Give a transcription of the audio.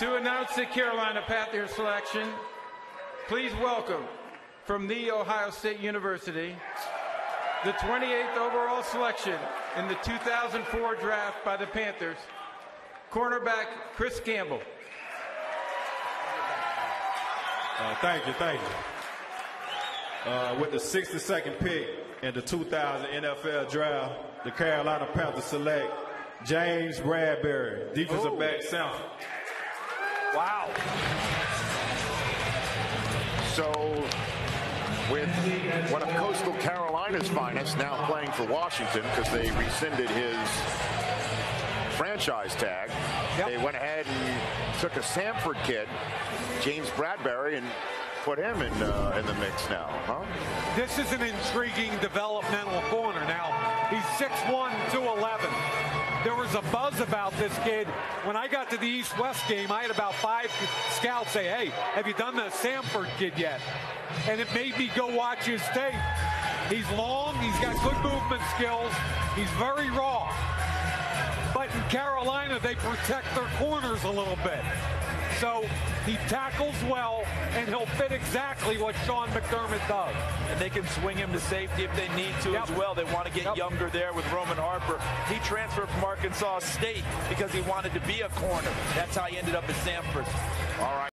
To announce the Carolina Panthers selection, please welcome from The Ohio State University, the 28th overall selection in the 2004 draft by the Panthers, cornerback Chris Gamble. Uh, thank you, thank you. Uh, with the 62nd pick in the 2000 NFL draft, the Carolina Panthers select James Bradberry, defensive Ooh. back center. Wow. So, with one of Coastal Carolina's finest now playing for Washington because they rescinded his franchise tag, Yep. they went ahead and took a Samford kid, James Bradberry, and put him in uh, in the mix now, huh? This is an intriguing developmental corner. Now, he's 6'1", 211. There was a buzz about this kid. When I got to the East-West game, I had about five scouts say, hey, have you done the Samford kid yet? And it made me go watch his tape. He's long. He's got good movement skills. He's very raw. But in Carolina, they protect their corners a little bit. So he tackles well, and he'll fit exactly what Sean McDermott does. and they can swing him to safety if they need to Yep. as well. They want to get Yep. younger there with Roman Harper. He transferred from Arkansas State because he wanted to be a corner. That's how he ended up at Samford. All right.